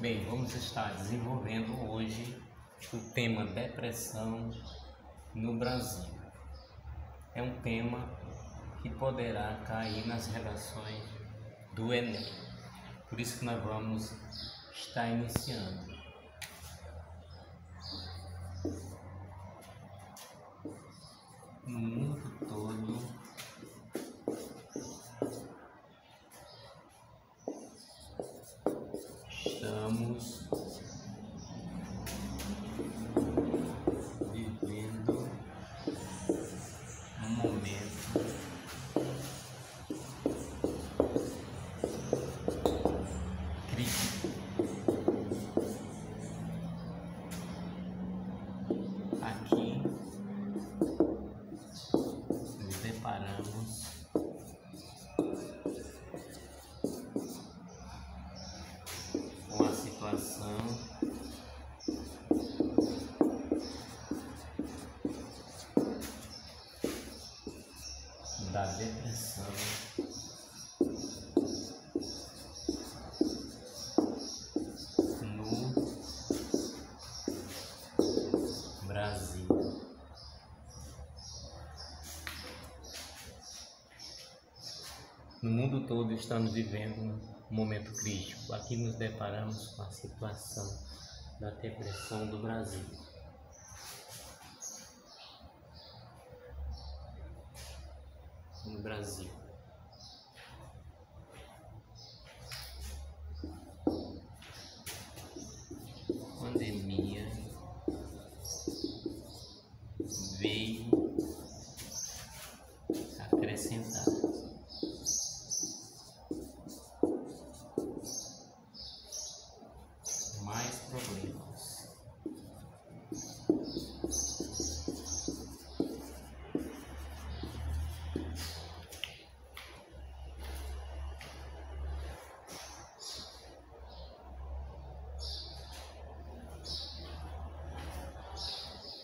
Bem, vamos estar desenvolvendo hoje o tema depressão no Brasil. É um tema que poderá cair nas redações do Enem. Por isso que nós vamos estar iniciando. Depressão no Brasil. No mundo todo estamos vivendo um momento crítico. Aqui nos deparamos com a situação da depressão do Brasil. Brasil.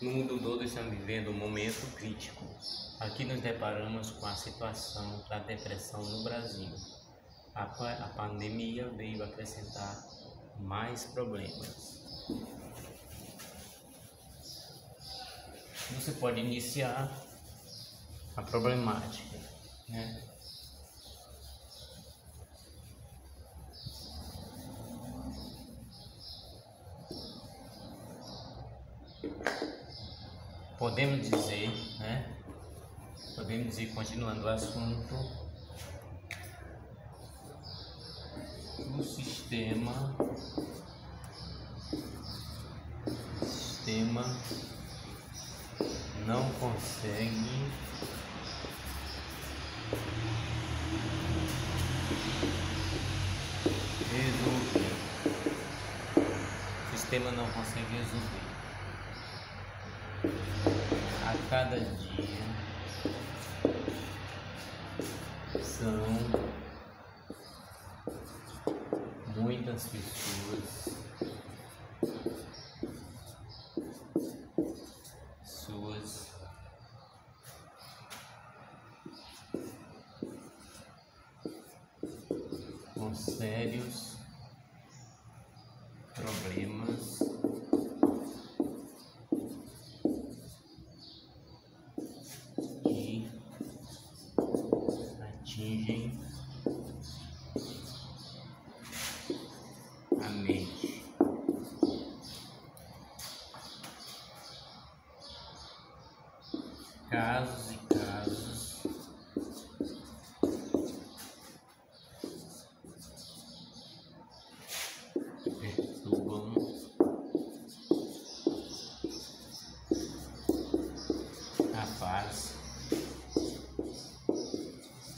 No mundo todo estamos vivendo um momento crítico. Aqui nos deparamos com a situação da depressão no Brasil. A, a pandemia veio acrescentar mais problemas. Você pode iniciar a problemática, né? Podemos dizer, né? Podemos dizer, continuando o assunto, o sistema sistema não consegue resolver. O sistema não consegue resolver. A cada dia são muitas pessoas suas com sérios problemas que atingem a mente. Casos e casos que perturbam a paz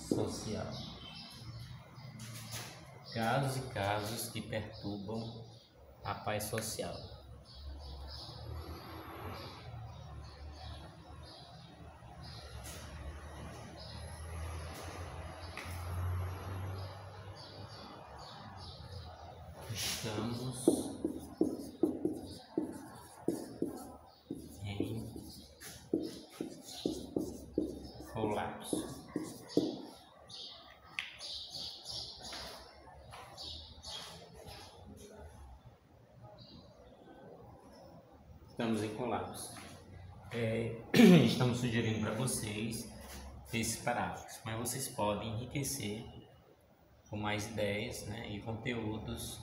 social. Casos e casos que perturbam a paz social. Estamos em colapso. estamos em colapso. É, estamos sugerindo para vocês esses parágrafos, mas vocês podem enriquecer com mais ideias né, e conteúdos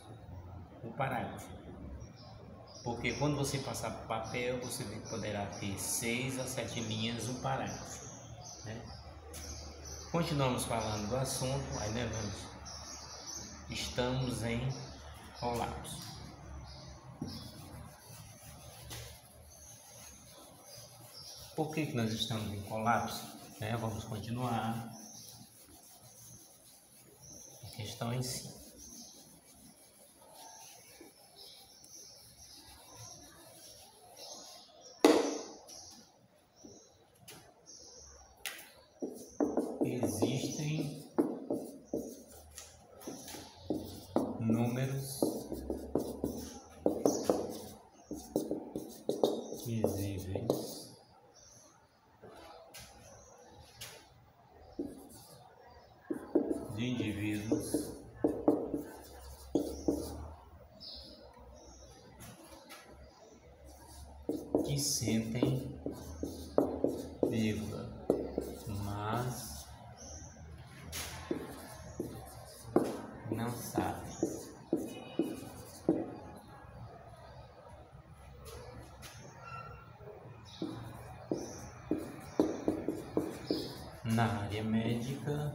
o parágrafo. Porque quando você passar para papel, você poderá ter seis a sete linhas um parágrafo. Né? Continuamos falando do assunto, aí né, vamos. Estamos em colapso. Por que, que nós estamos em colapso? É, vamos continuar. A questão em si. Sentem, vírgula, mas não sabem. Na área médica,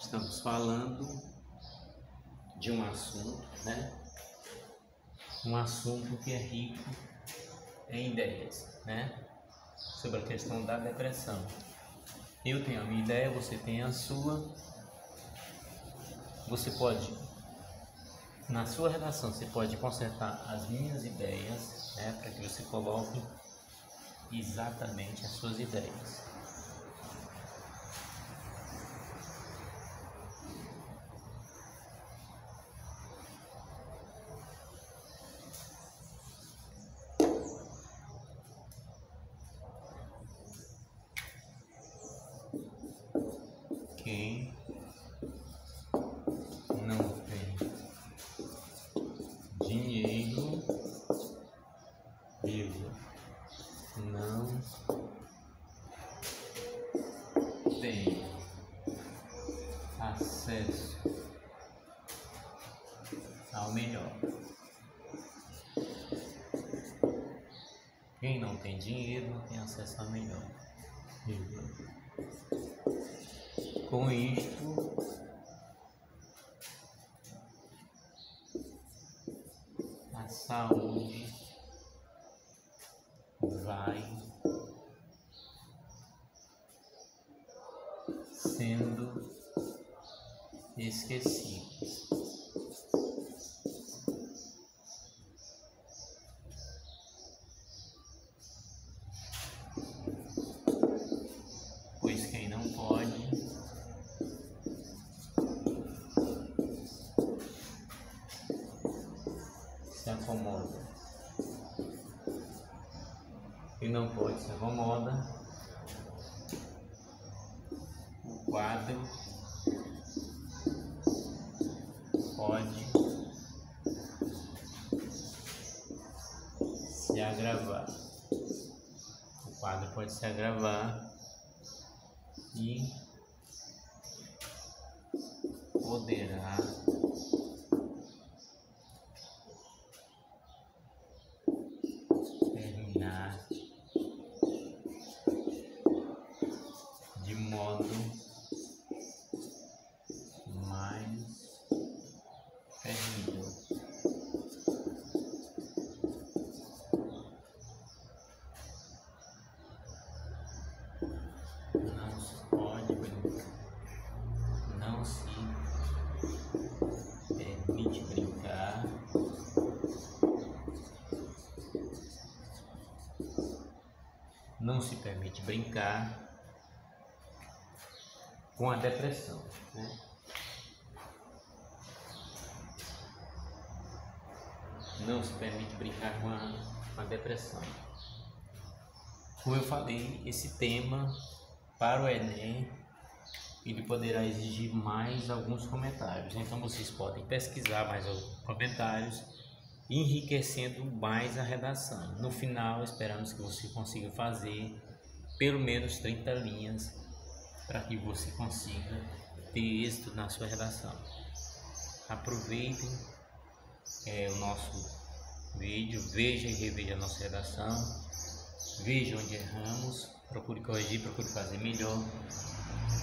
Estamos falando de um assunto, né? Um assunto que é rico em ideias, né? Sobre a questão da depressão. Eu tenho a minha ideia, você tem a sua. Você pode, na sua redação, você pode consertar as minhas ideias, né? Para que você coloque exatamente as suas ideias. quem acesso ao melhor. Quem não tem dinheiro não tem acesso ao melhor. Com isto, a saúde vai esquecida. e não pode. Se acomoda. Quadro pode se agravar. O quadro pode se agravar e poderá não Não se permite brincar com a depressão. Né? Não se permite brincar com a, com a depressão. Como eu falei, esse tema para o Enem ele poderá exigir mais alguns comentários. Então vocês podem pesquisar mais alguns comentários, enriquecendo mais a redação. No final, esperamos que você consiga fazer pelo menos 30 linhas para que você consiga ter êxito na sua redação. Aproveitem é, o nosso vídeo, veja e reveja a nossa redação, veja onde erramos procure corrigir, procure fazer melhor.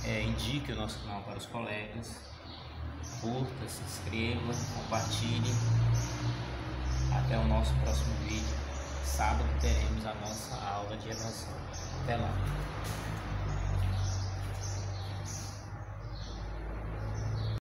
É, indique o nosso canal para os colegas. Curta, se inscreva, compartilhe. Até o nosso próximo vídeo. Sábado teremos a nossa aula de redação. Até lá.